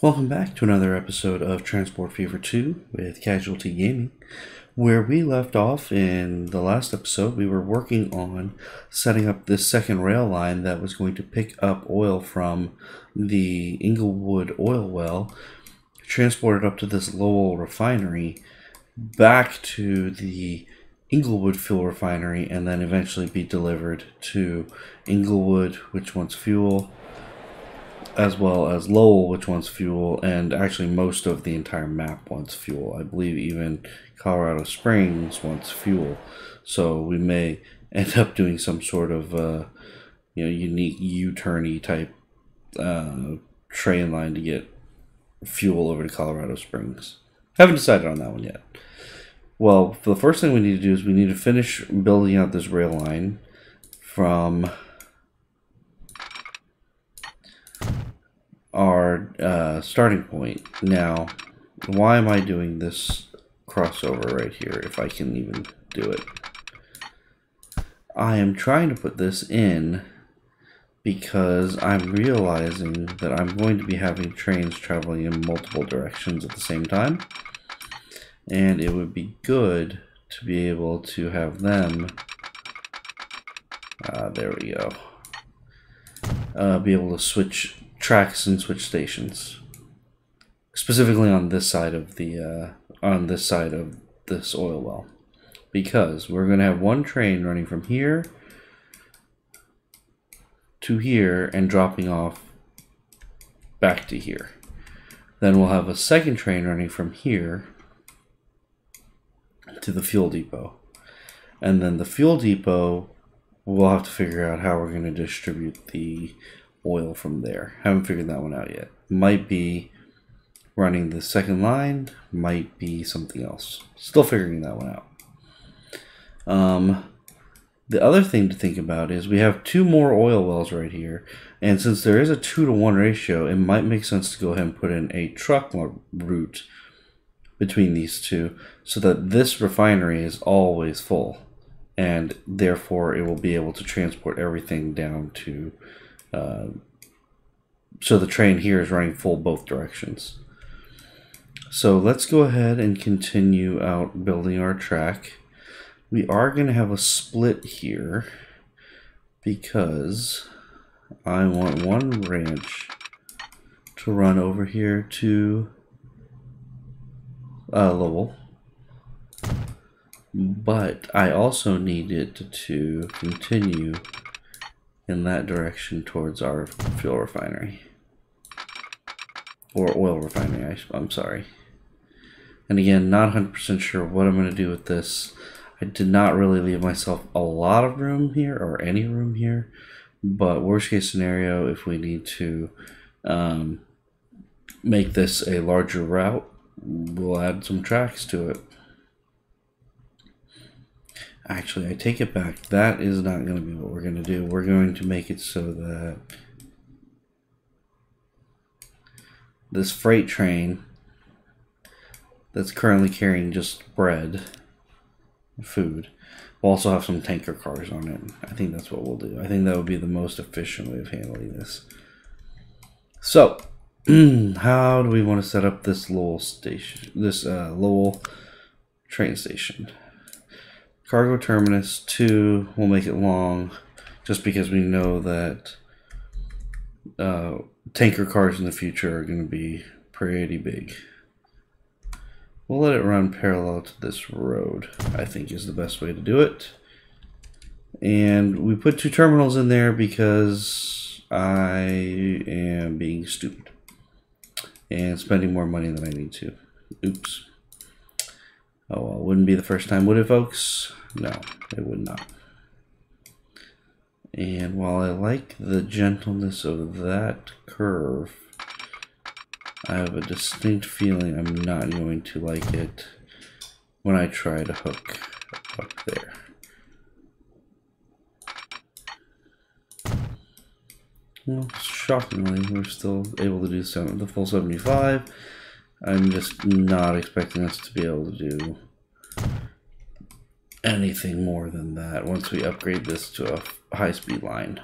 Welcome back to another episode of Transport Fever 2 with CasualT Gaming. Where we left off in the last episode, we were working on setting up this second rail line that was going to pick up oil from the Inglewood oil well, transport it up to this Lowell refinery, back to the Inglewood fuel refinery, and then eventually be delivered to Inglewood, which wants fuel, as well as Lowell, which wants fuel, and actually most of the entire map wants fuel. I believe even Colorado Springs wants fuel. So we may end up doing some sort of uh, you know unique U-turny type uh, train line to get fuel over to Colorado Springs. Haven't decided on that one yet. Well, the first thing we need to do is we need to finish building out this rail line from our uh, starting point. Now, why am I doing this crossover right here if I can even do it? I am trying to put this in because I'm realizing that I'm going to be having trains traveling in multiple directions at the same time. And it would be good to be able to have them, uh, there we go, uh, be able to switch tracks and switch stations. Specifically on this side of the uh, on this side of this oil well, because we're going to have one train running from here to here and dropping off back to here. Then we'll have a second train running from here to the fuel depot. And then the fuel depot, we'll have to figure out how we're going to distribute the oil from there. Haven't figured that one out yet. Might be running the second line, might be something else. Still figuring that one out. Um, the other thing to think about is we have two more oil wells right here, and since there is a two to one ratio, it might make sense to go ahead and put in a truck route between these two so that this refinery is always full and therefore it will be able to transport everything down to uh, so the train here is running full both directions. So let's go ahead and continue out building our track. We are going to have a split here because I want one branch to run over here to uh, Lowell. But I also need it to continue in that direction towards our fuel refinery. Or oil refinery, I, I'm sorry. And again, not 100% sure what I'm going to do with this. I did not really leave myself a lot of room here, or any room here. But worst case scenario, if we need to um, make this a larger route, we'll add some tracks to it. Actually, I take it back. That is not going to be what we're going to do. We're going to make it so that this freight train that's currently carrying just bread, food, we'll also have some tanker cars on it. I think that's what we'll do. I think that would be the most efficient way of handling this. So, how do we want to set up this Lowell station, this uh, Lowell train station? Cargo terminus 2, we'll make it long just because we know that uh, tanker cars in the future are going to be pretty big. We'll let it run parallel to this road, I think is the best way to do it. And we put two terminals in there because I am being stupid and spending more money than I need to. Oops. Oh well, wouldn't be the first time, would it, folks? No, it would not. And while I like the gentleness of that curve, I have a distinct feeling I'm not going to like it when I try to hook up there. Well, shockingly, we're still able to do some, the full 75. I'm just not expecting us to be able to do anything more than that once we upgrade this to a high-speed line.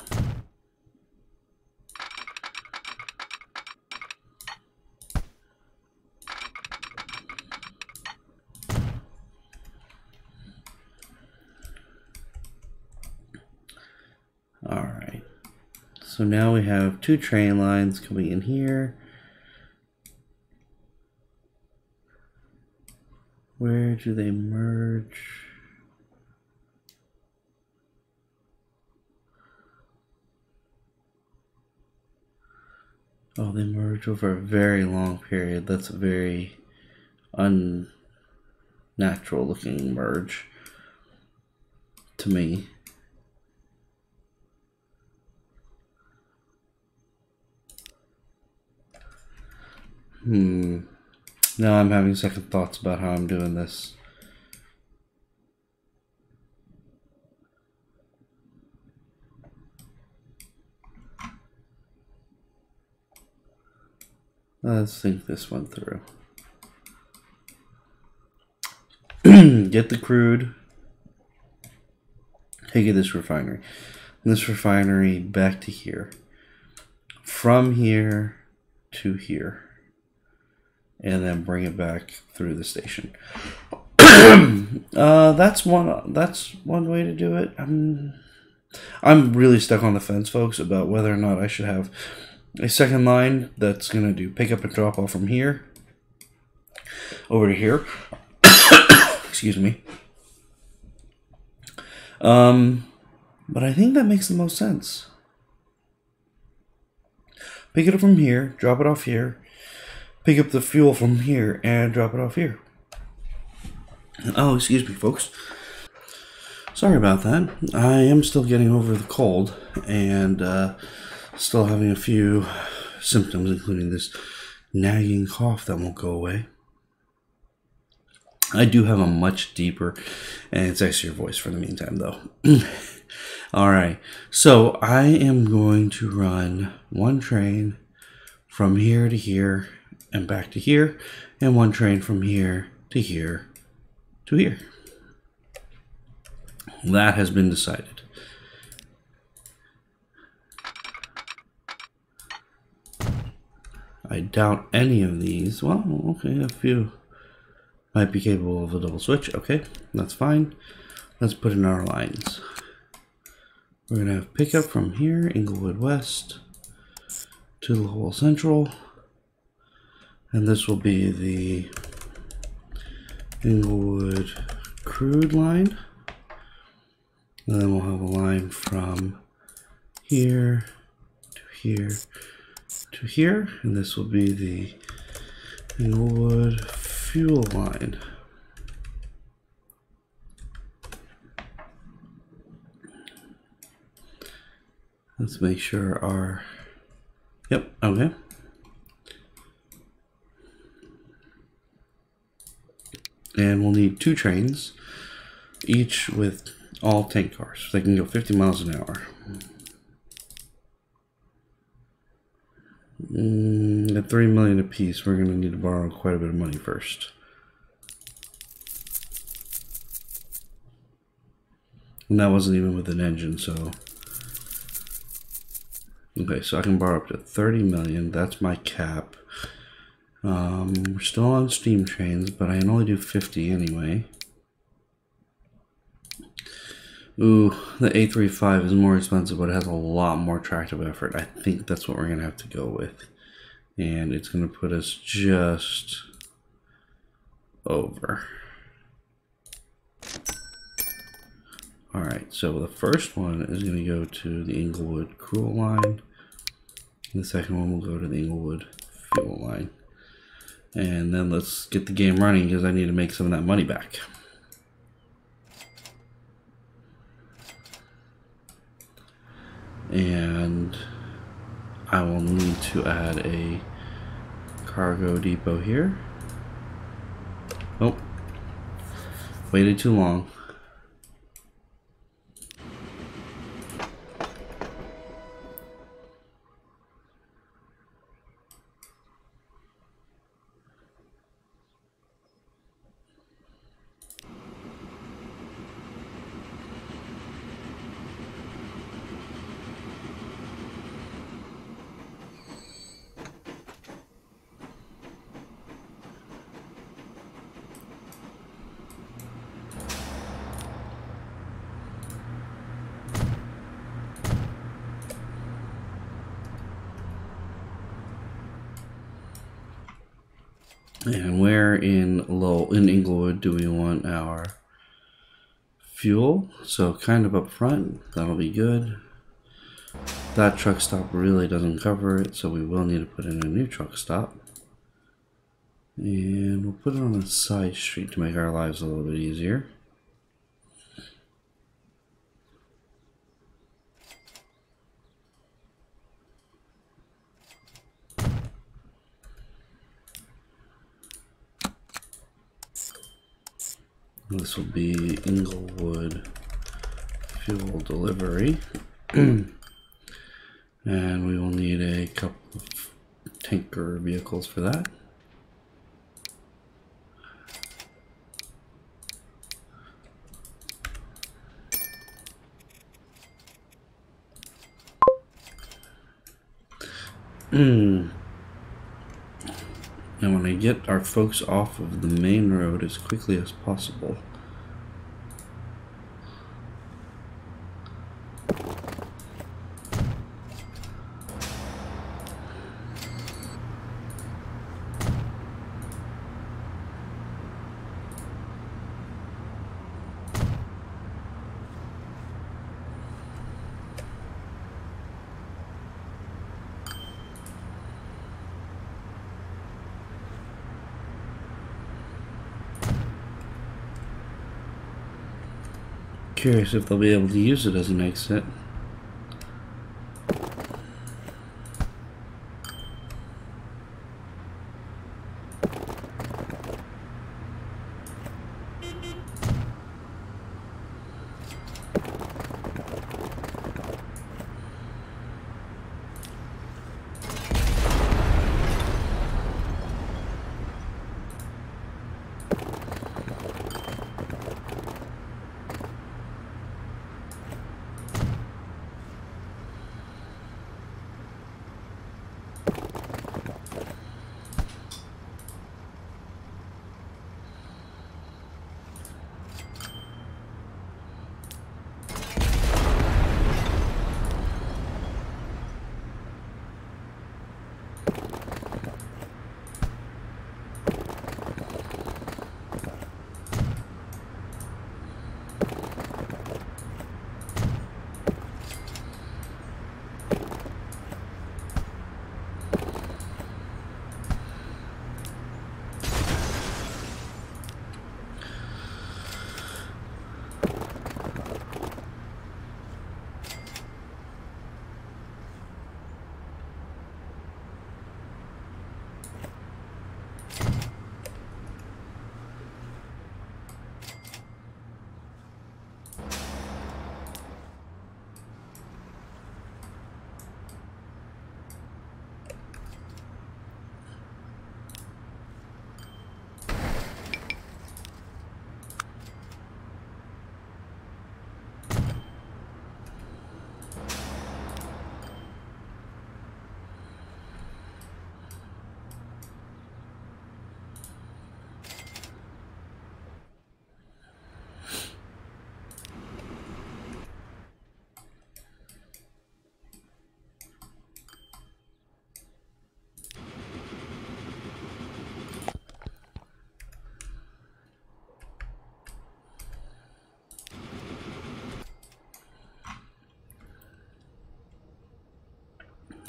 All right. So now we have two train lines coming in here Where do they merge? Oh, they merge over a very long period. That's a very unnatural looking merge to me. Hmm. Now I'm having second thoughts about how I'm doing this. Let's think this one through. Get the crude. Take it this refinery. This refinery back to here. From here to here. And then bring it back through the station. uh, that's one. That's one way to do it. I'm, I'm really stuck on the fence, folks, about whether or not I should have a second line that's going to do pick up and drop off from here over to here. Excuse me. Um, but I think that makes the most sense. Pick it up from here, drop it off here, pick up the fuel from here, and drop it off here. Oh, excuse me, folks. Sorry about that. I am still getting over the cold, and uh, Still having a few symptoms, including this nagging cough that won't go away. I do have a much deeper and sexier voice for the meantime, though. All right, so I am going to run one train from here to here and back to here, and one train from here to here to here. That has been decided. I doubt any of these. Well, okay, a few might be capable of a double switch. Okay, that's fine. Let's put in our lines. We're going to have pickup from here, Inglewood West to Lowell Central. And this will be the Inglewood crude line. And then we'll have a line from here to here to here, and this will be the Inglewood fuel line. Let's make sure our, yep, okay. And we'll need two trains, each with all tank cars. They can go 50 miles an hour. Mm, at three million apiece, we're going to need to borrow quite a bit of money first. And that wasn't even with an engine, so. Okay, so I can borrow up to 30 million. That's my cap. Um, we're still on steam trains, but I can only do 50 anyway. Ooh, the A35 is more expensive, but it has a lot more tractive effort. I think that's what we're going to have to go with. And it's going to put us just over. Alright, so the first one is going to go to the Inglewood crude line. The second one will go to the Inglewood Fuel line. And then let's get the game running because I need to make some of that money back. and I will need to add a cargo depot here. Oh, waited too long. In Inglewood do we want our fuel? So kind of up front, that'll be good. That truck stop really doesn't cover it, so we will need to put in a new truck stop. And we'll put it on a side street to make our lives a little bit easier. This will be Inglewood fuel delivery. and we will need a couple of tanker vehicles for that. Hmm. I want to get our folks off of the main road as quickly as possible. Curious if they'll be able to use it as an exit.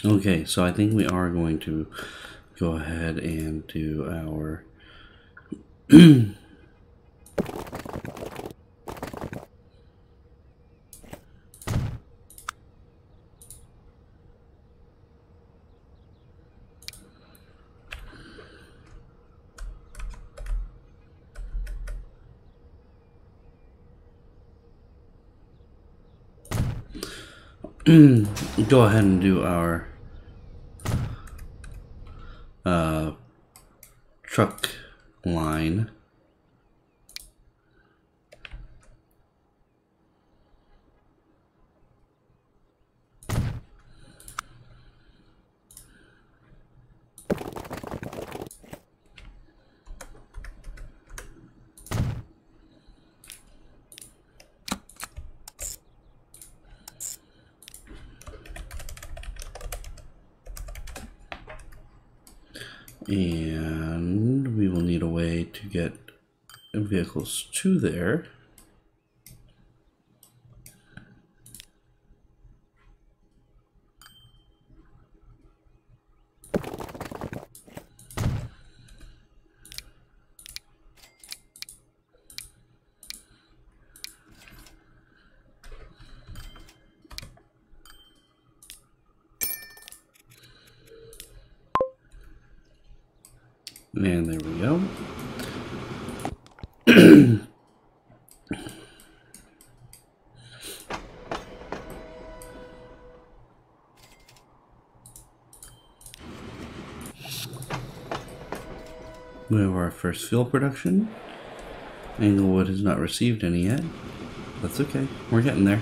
Okay, so I think we are going to go ahead and do our go ahead and do our uh, truck line. And we will need a way to get vehicles to there. And there we go. we have our first fuel production. Inglewood has not received any yet. That's okay. We're getting there.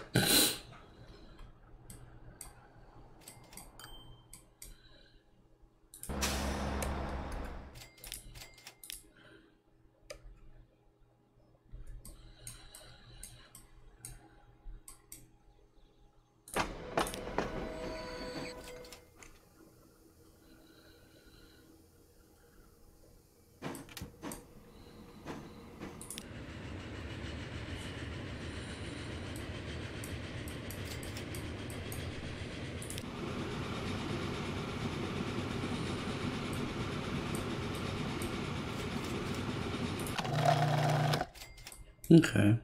Okay.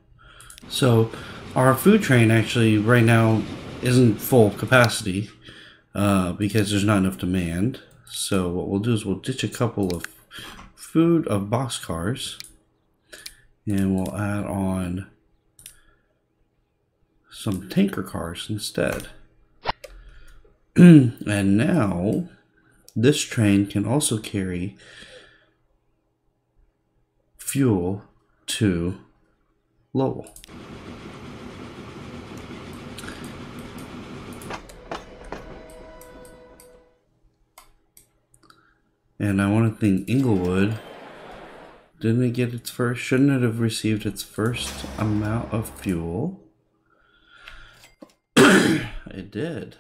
So our food train actually right now isn't full capacity uh, because there's not enough demand. So what we'll do is we'll ditch a couple of food of box cars and we'll add on some tanker cars instead. and now this train can also carry fuel to Lowell. And I want to think Inglewood. Didn't it get its first? Shouldn't it have received its first amount of fuel? it did.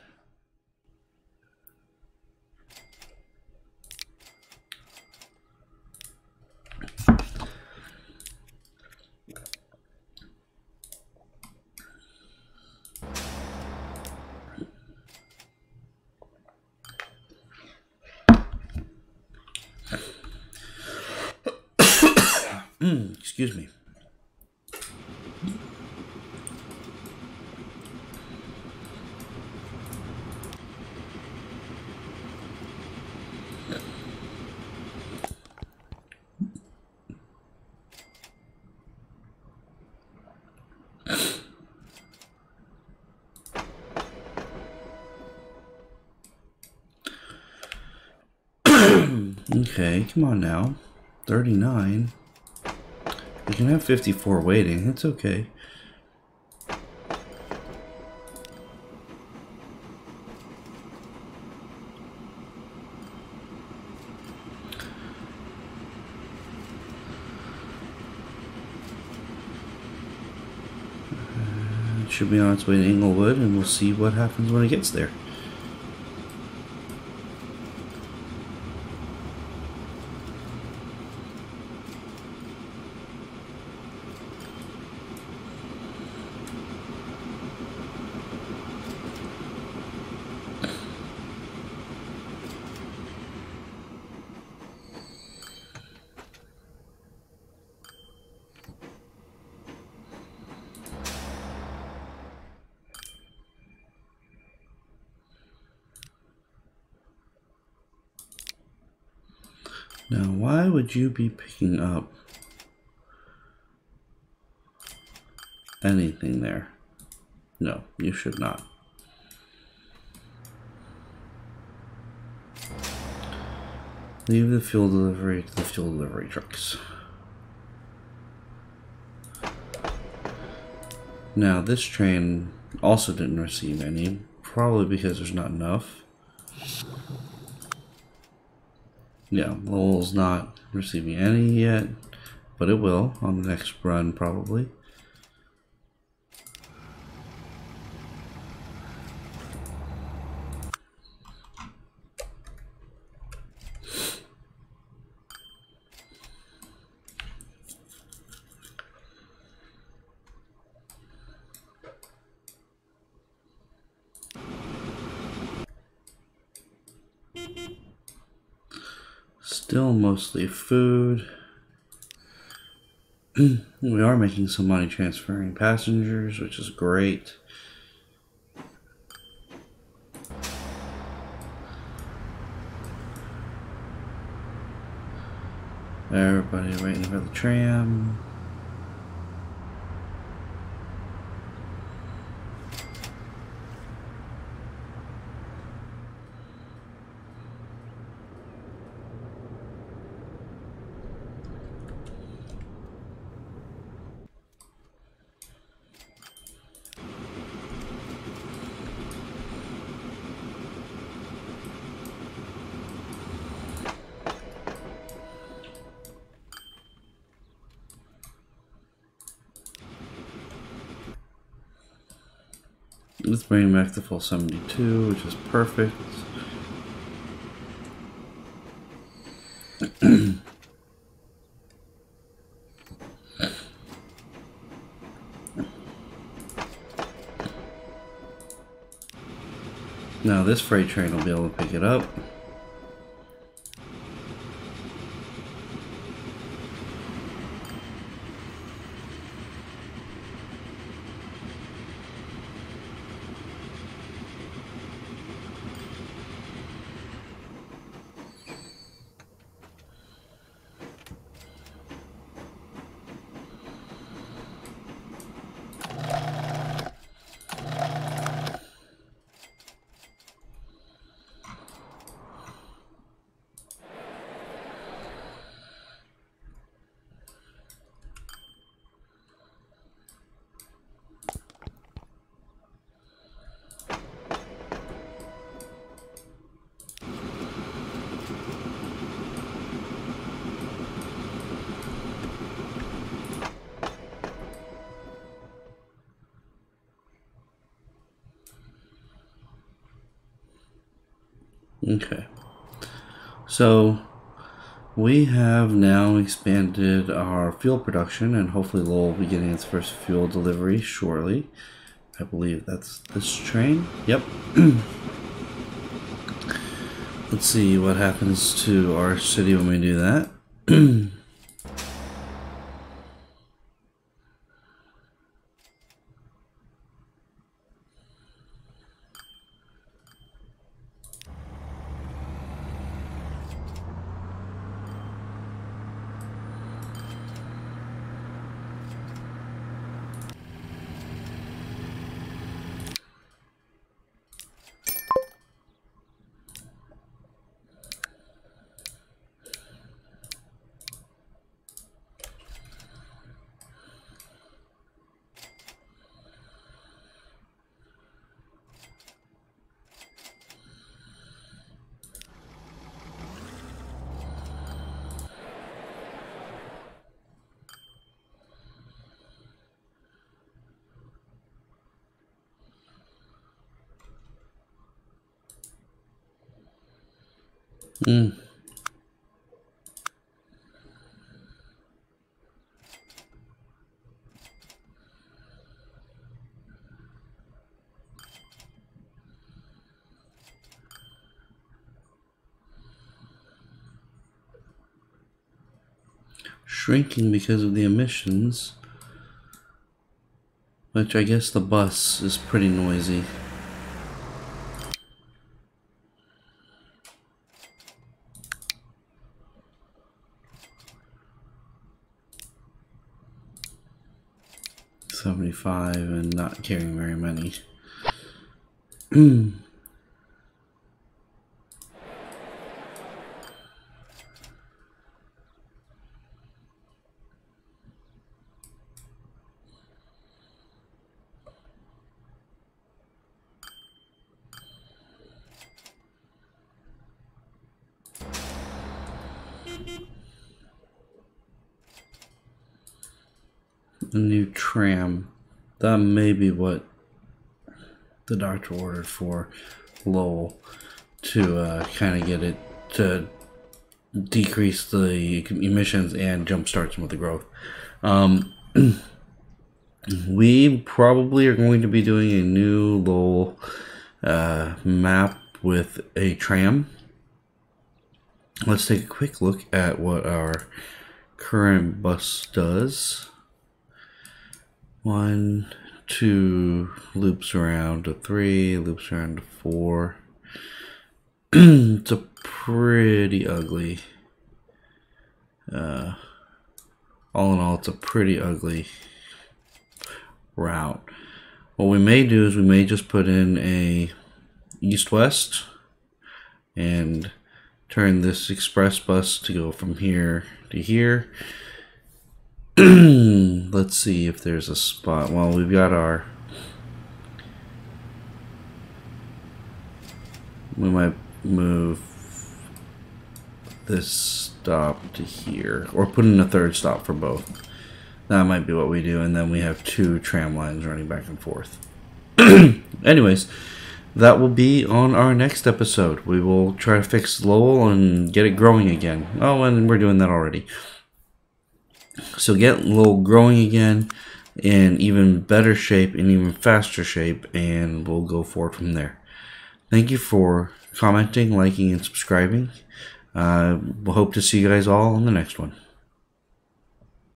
Mm, excuse me. Okay, come on now. 39. We can have 54 waiting. It's okay. Uh, should be on its way to Inglewood, and we'll see what happens when it gets there. Now, why would you be picking up anything there? No, you should not. Leave the fuel delivery to the fuel delivery trucks. Now, this train also didn't receive any, probably because there's not enough. Yeah, Lowell's not receiving any yet, but it will on the next run, probably. Still mostly food. we are making some money transferring passengers, which is great. Everybody waiting for the tram. Bring back the full 72, which is perfect. now this freight train will be able to pick it up. Okay. So we have now expanded our fuel production and hopefully Lowell will be getting its first fuel delivery shortly. I believe that's this train. Yep. Let's see what happens to our city when we do that. Mm. Shrinking because of the emissions, which I guess the bus is pretty noisy. 75 and not carrying very many. a new tram. That may be what the doctor ordered for Lowell to uh, kind of get it to decrease the emissions and jumpstart some of the growth. Um, we probably are going to be doing a new Lowell uh, map with a tram. Let's take a quick look at what our current bus does one, two, loops around to three, loops around to four. it's a pretty ugly, uh, all in all, it's a pretty ugly route. What we may do is we may just put in a east-west and turn this express bus to go from here to here Let's see if there's a spot. Well, we've got our... We might move this stop to here. Or put in a third stop for both. That might be what we do. And then we have two tram lines running back and forth. Anyways, that will be on our next episode. We will try to fix Lowell and get it growing again. Oh, and we're doing that already. So get Lowell growing again in even better shape and even faster shape and we'll go forward from there. Thank you for commenting, liking, and subscribing. Uh, we'll hope to see you guys all on the next one.